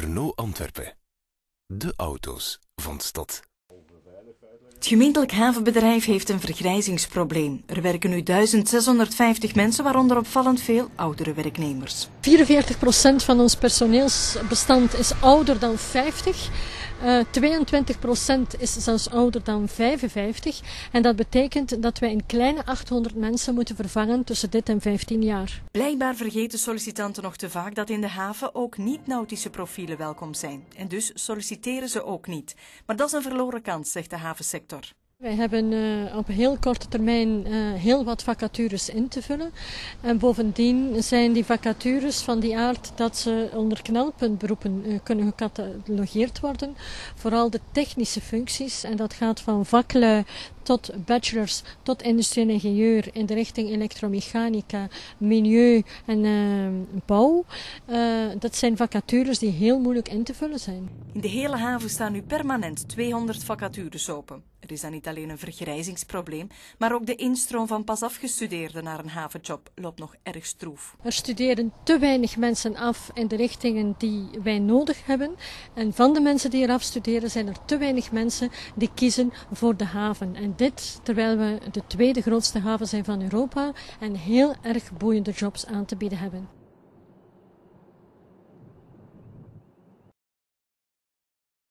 Renault Antwerpen. De auto's van stad. Het gemeentelijk havenbedrijf heeft een vergrijzingsprobleem. Er werken nu 1650 mensen, waaronder opvallend veel oudere werknemers. 44% van ons personeelsbestand is ouder dan 50. Uh, 22% is zelfs ouder dan 55. En dat betekent dat wij een kleine 800 mensen moeten vervangen tussen dit en 15 jaar. Blijkbaar vergeten sollicitanten nog te vaak dat in de haven ook niet-nautische profielen welkom zijn. En dus solliciteren ze ook niet. Maar dat is een verloren kans, zegt de havensector. Wij hebben uh, op heel korte termijn uh, heel wat vacatures in te vullen. En bovendien zijn die vacatures van die aard dat ze onder knelpuntberoepen uh, kunnen gecatalogeerd worden. Vooral de technische functies. En dat gaat van vaklui tot bachelors, tot industrieel ingenieur in de richting elektromechanica, milieu en bouw. dat zijn vacatures die heel moeilijk in te vullen zijn. In de hele haven staan nu permanent 200 vacatures open. Er is dan niet alleen een vergrijzingsprobleem, maar ook de instroom van pas afgestudeerden naar een havenjob loopt nog erg stroef. Er studeren te weinig mensen af in de richtingen die wij nodig hebben. En van de mensen die eraf studeren zijn er te weinig mensen die kiezen voor de haven. En dit terwijl we de tweede grootste haven zijn van Europa en heel erg boeiende jobs aan te bieden hebben.